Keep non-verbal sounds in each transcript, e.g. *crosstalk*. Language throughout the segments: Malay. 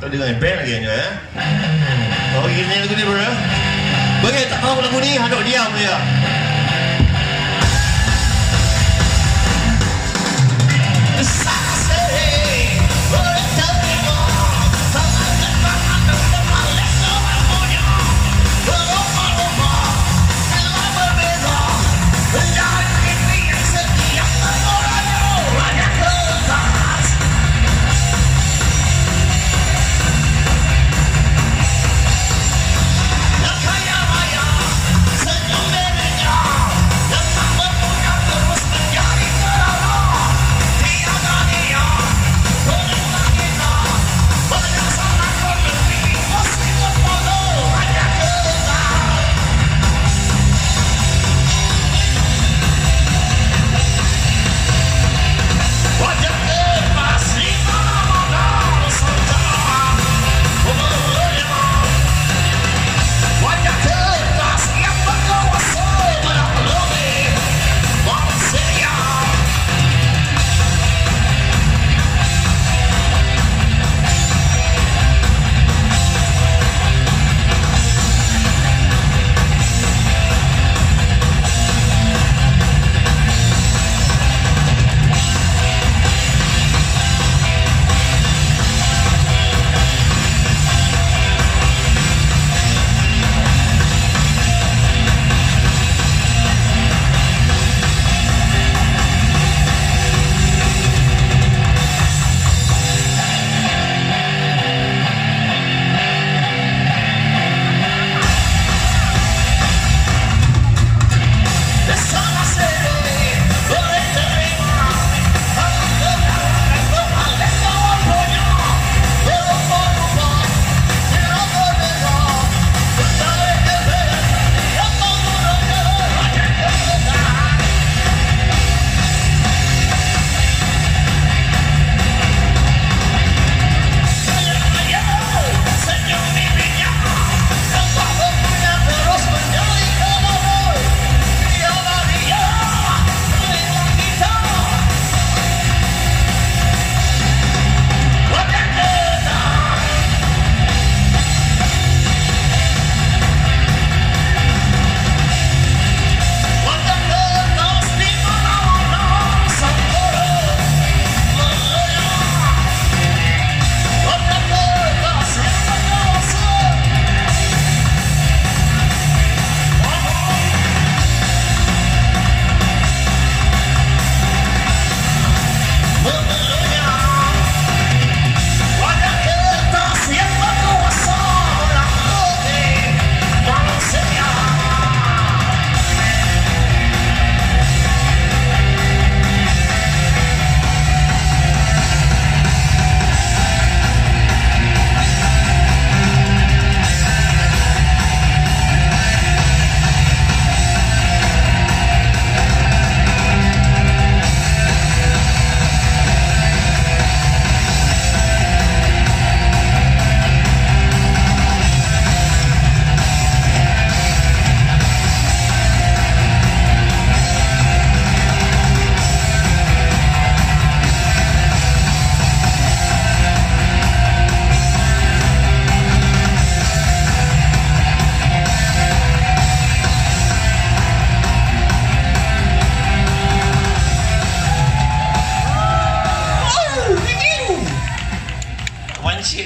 Kau dengar band lagi hanya eh? Oh, ini lagu ni bro. Bagi tak tahu lagu ni, hadap diam dia. One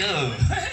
up. *laughs*